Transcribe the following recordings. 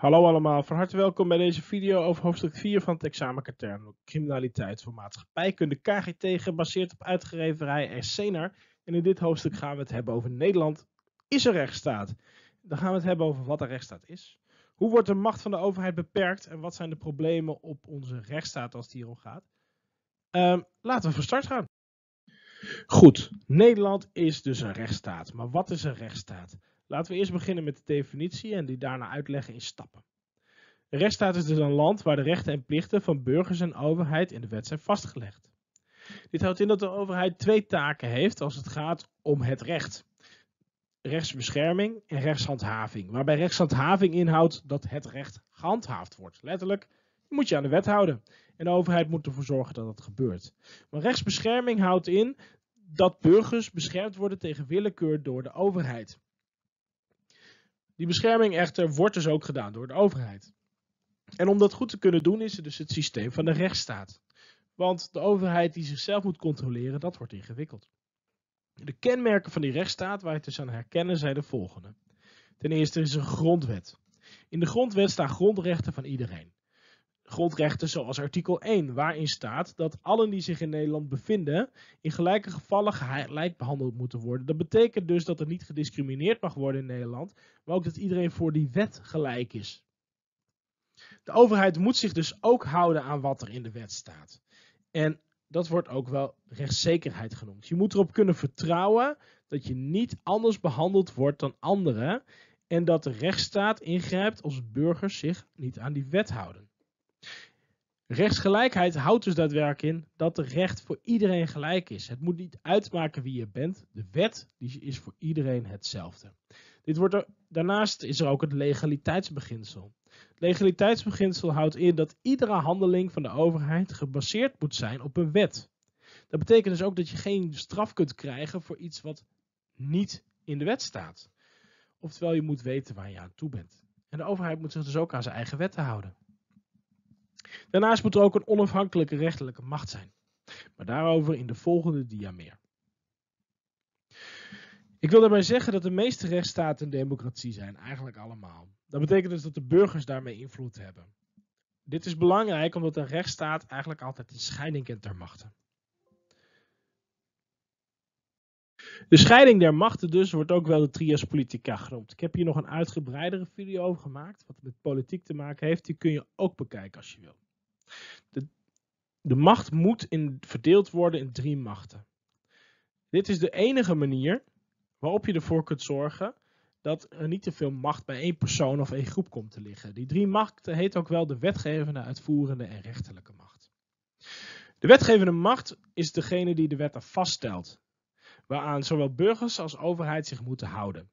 Hallo allemaal, van harte welkom bij deze video over hoofdstuk 4 van het examen Katern. Criminaliteit voor maatschappijkunde KGT gebaseerd op uitgeverij Ersener. En in dit hoofdstuk gaan we het hebben over Nederland is een rechtsstaat. Dan gaan we het hebben over wat een rechtsstaat is. Hoe wordt de macht van de overheid beperkt en wat zijn de problemen op onze rechtsstaat als het hier om gaat. Um, laten we van start gaan. Goed, Nederland is dus een rechtsstaat. Maar wat is een rechtsstaat? Laten we eerst beginnen met de definitie en die daarna uitleggen in stappen. Een rechtsstaat is dus een land waar de rechten en plichten van burgers en overheid in de wet zijn vastgelegd. Dit houdt in dat de overheid twee taken heeft als het gaat om het recht. Rechtsbescherming en rechtshandhaving. Waarbij rechtshandhaving inhoudt dat het recht gehandhaafd wordt. Letterlijk, je moet je aan de wet houden. En de overheid moet ervoor zorgen dat dat gebeurt. Maar rechtsbescherming houdt in dat burgers beschermd worden tegen willekeur door de overheid. Die bescherming echter wordt dus ook gedaan door de overheid. En om dat goed te kunnen doen is er dus het systeem van de rechtsstaat. Want de overheid die zichzelf moet controleren, dat wordt ingewikkeld. De kenmerken van die rechtsstaat waar je het dus aan herkennen zijn de volgende. Ten eerste is een grondwet. In de grondwet staan grondrechten van iedereen grondrechten zoals artikel 1, waarin staat dat allen die zich in Nederland bevinden in gelijke gevallen gelijk behandeld moeten worden. Dat betekent dus dat er niet gediscrimineerd mag worden in Nederland, maar ook dat iedereen voor die wet gelijk is. De overheid moet zich dus ook houden aan wat er in de wet staat. En dat wordt ook wel rechtszekerheid genoemd. Je moet erop kunnen vertrouwen dat je niet anders behandeld wordt dan anderen en dat de rechtsstaat ingrijpt als burgers zich niet aan die wet houden. Rechtsgelijkheid houdt dus daadwerkelijk in dat de recht voor iedereen gelijk is. Het moet niet uitmaken wie je bent. De wet die is voor iedereen hetzelfde. Dit wordt daarnaast is er ook het legaliteitsbeginsel. Het legaliteitsbeginsel houdt in dat iedere handeling van de overheid gebaseerd moet zijn op een wet. Dat betekent dus ook dat je geen straf kunt krijgen voor iets wat niet in de wet staat. Oftewel, je moet weten waar je aan toe bent. En de overheid moet zich dus ook aan zijn eigen wetten houden. Daarnaast moet er ook een onafhankelijke rechterlijke macht zijn. Maar daarover in de volgende dia meer. Ik wil daarbij zeggen dat de meeste rechtsstaten een democratie zijn, eigenlijk allemaal. Dat betekent dus dat de burgers daarmee invloed hebben. Dit is belangrijk omdat een rechtsstaat eigenlijk altijd een scheiding kent ter machten. De scheiding der machten dus wordt ook wel de trias politica genoemd. Ik heb hier nog een uitgebreidere video over gemaakt, wat met politiek te maken heeft. Die kun je ook bekijken als je wil. De, de macht moet in, verdeeld worden in drie machten. Dit is de enige manier waarop je ervoor kunt zorgen dat er niet te veel macht bij één persoon of één groep komt te liggen. Die drie machten heet ook wel de wetgevende, uitvoerende en rechterlijke macht. De wetgevende macht is degene die de wetten vaststelt, waaraan zowel burgers als overheid zich moeten houden.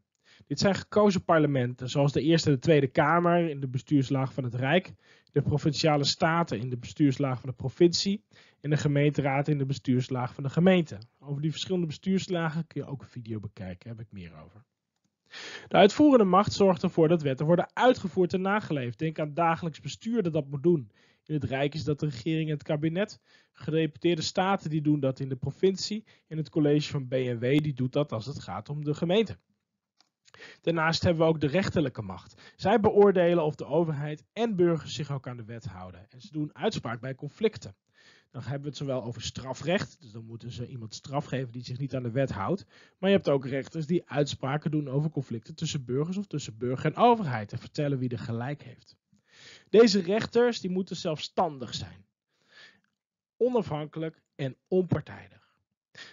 Dit zijn gekozen parlementen, zoals de Eerste en de Tweede Kamer in de bestuurslaag van het Rijk, de provinciale staten in de bestuurslaag van de provincie en de gemeenteraad in de bestuurslaag van de gemeente. Over die verschillende bestuurslagen kun je ook een video bekijken, daar heb ik meer over. De uitvoerende macht zorgt ervoor dat wetten worden uitgevoerd en nageleefd. Denk aan dagelijks bestuur dat dat moet doen. In het Rijk is dat de regering en het kabinet. Gedeputeerde staten die doen dat in de provincie. En het college van BNW die doet dat als het gaat om de gemeente. Daarnaast hebben we ook de rechterlijke macht. Zij beoordelen of de overheid en burgers zich ook aan de wet houden. En ze doen uitspraak bij conflicten. Dan hebben we het zowel over strafrecht, dus dan moeten ze iemand straf geven die zich niet aan de wet houdt. Maar je hebt ook rechters die uitspraken doen over conflicten tussen burgers of tussen burger en overheid en vertellen wie er gelijk heeft. Deze rechters die moeten zelfstandig zijn, onafhankelijk en onpartijdig.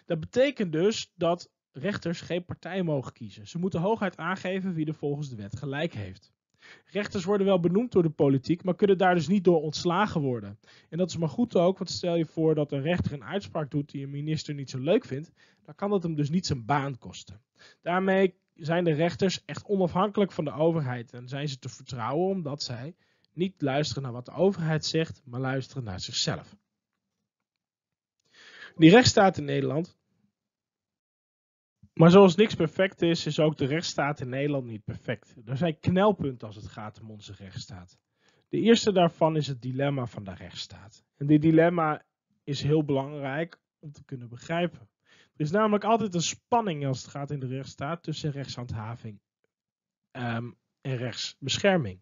Dat betekent dus dat rechters geen partij mogen kiezen. Ze moeten hooguit aangeven wie er volgens de wet gelijk heeft. Rechters worden wel benoemd door de politiek, maar kunnen daar dus niet door ontslagen worden. En dat is maar goed ook, want stel je voor dat een rechter een uitspraak doet die een minister niet zo leuk vindt, dan kan dat hem dus niet zijn baan kosten. Daarmee zijn de rechters echt onafhankelijk van de overheid en zijn ze te vertrouwen omdat zij niet luisteren naar wat de overheid zegt, maar luisteren naar zichzelf. Die rechtsstaat in Nederland maar zoals niks perfect is, is ook de rechtsstaat in Nederland niet perfect. Er zijn knelpunten als het gaat om onze rechtsstaat. De eerste daarvan is het dilemma van de rechtsstaat. En dit dilemma is heel belangrijk om te kunnen begrijpen. Er is namelijk altijd een spanning als het gaat in de rechtsstaat tussen rechtshandhaving um, en rechtsbescherming.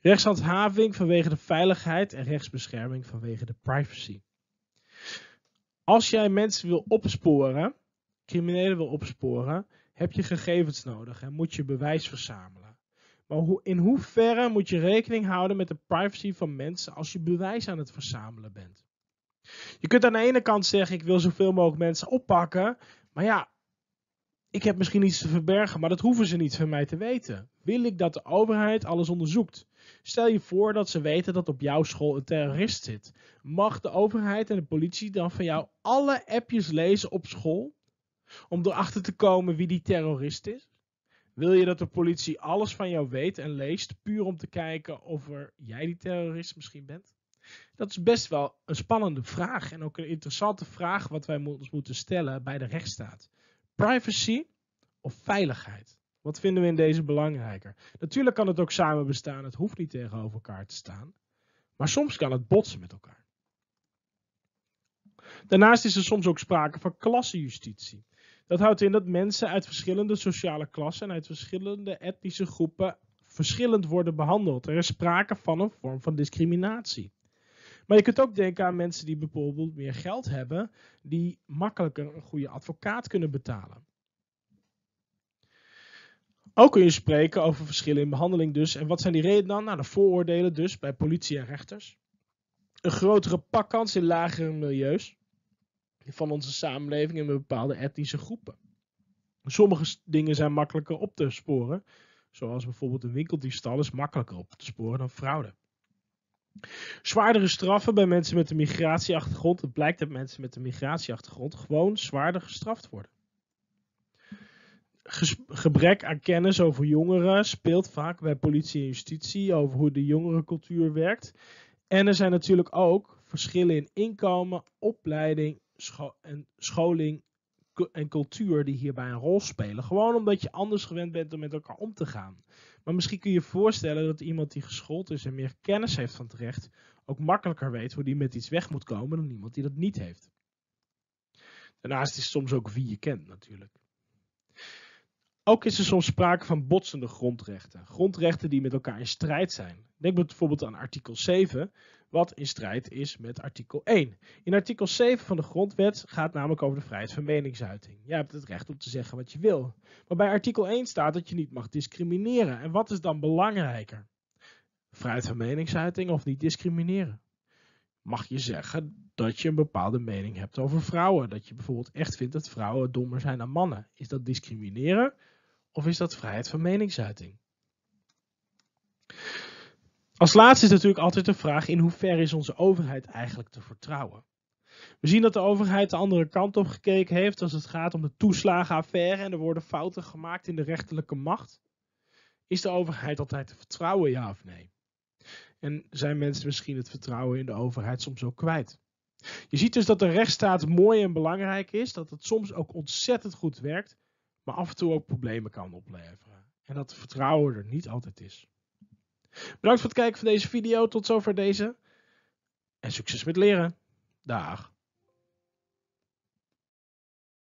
Rechtshandhaving vanwege de veiligheid en rechtsbescherming vanwege de privacy. Als jij mensen wil opsporen, criminelen wil opsporen, heb je gegevens nodig en moet je bewijs verzamelen. Maar in hoeverre moet je rekening houden met de privacy van mensen als je bewijs aan het verzamelen bent? Je kunt aan de ene kant zeggen, ik wil zoveel mogelijk mensen oppakken, maar ja, ik heb misschien iets te verbergen, maar dat hoeven ze niet van mij te weten. Wil ik dat de overheid alles onderzoekt? Stel je voor dat ze weten dat op jouw school een terrorist zit. Mag de overheid en de politie dan van jou alle appjes lezen op school? Om erachter te komen wie die terrorist is? Wil je dat de politie alles van jou weet en leest, puur om te kijken of er jij die terrorist misschien bent? Dat is best wel een spannende vraag en ook een interessante vraag wat wij ons moeten stellen bij de rechtsstaat. Privacy of veiligheid? Wat vinden we in deze belangrijker? Natuurlijk kan het ook samen bestaan, het hoeft niet tegenover elkaar te staan. Maar soms kan het botsen met elkaar. Daarnaast is er soms ook sprake van klassenjustitie. Dat houdt in dat mensen uit verschillende sociale klassen en uit verschillende etnische groepen verschillend worden behandeld. Er is sprake van een vorm van discriminatie. Maar je kunt ook denken aan mensen die bijvoorbeeld meer geld hebben, die makkelijker een goede advocaat kunnen betalen. Ook kun je spreken over verschillen in behandeling dus. En wat zijn die redenen dan? Nou, de vooroordelen dus bij politie en rechters. Een grotere pakkans in lagere milieus van onze samenleving in bepaalde etnische groepen. Sommige dingen zijn makkelijker op te sporen, zoals bijvoorbeeld een winkeldiefstal is makkelijker op te sporen dan fraude. Zwaardere straffen bij mensen met een migratieachtergrond. Het blijkt dat mensen met een migratieachtergrond gewoon zwaarder gestraft worden. Gebrek aan kennis over jongeren speelt vaak bij politie en justitie over hoe de jongerencultuur werkt. En er zijn natuurlijk ook verschillen in inkomen, opleiding en scholing en cultuur die hierbij een rol spelen. Gewoon omdat je anders gewend bent om met elkaar om te gaan. Maar misschien kun je je voorstellen dat iemand die geschoold is en meer kennis heeft van het recht, ook makkelijker weet hoe die met iets weg moet komen dan iemand die dat niet heeft. Daarnaast is het soms ook wie je kent natuurlijk. Ook is er soms sprake van botsende grondrechten. Grondrechten die met elkaar in strijd zijn. Denk bijvoorbeeld aan artikel 7, wat in strijd is met artikel 1. In artikel 7 van de grondwet gaat namelijk over de vrijheid van meningsuiting. Je hebt het recht om te zeggen wat je wil. Maar bij artikel 1 staat dat je niet mag discrimineren. En wat is dan belangrijker? Vrijheid van meningsuiting of niet discrimineren? Mag je zeggen dat je een bepaalde mening hebt over vrouwen? Dat je bijvoorbeeld echt vindt dat vrouwen dommer zijn dan mannen? Is dat discrimineren of is dat vrijheid van meningsuiting? Als laatste is natuurlijk altijd de vraag in hoeverre is onze overheid eigenlijk te vertrouwen. We zien dat de overheid de andere kant op gekeken heeft als het gaat om de toeslagenaffaire en er worden fouten gemaakt in de rechterlijke macht. Is de overheid altijd te vertrouwen, ja of nee? En zijn mensen misschien het vertrouwen in de overheid soms ook kwijt? Je ziet dus dat de rechtsstaat mooi en belangrijk is, dat het soms ook ontzettend goed werkt, maar af en toe ook problemen kan opleveren. En dat vertrouwen er niet altijd is. Bedankt voor het kijken van deze video. Tot zover deze. En succes met leren. Dag.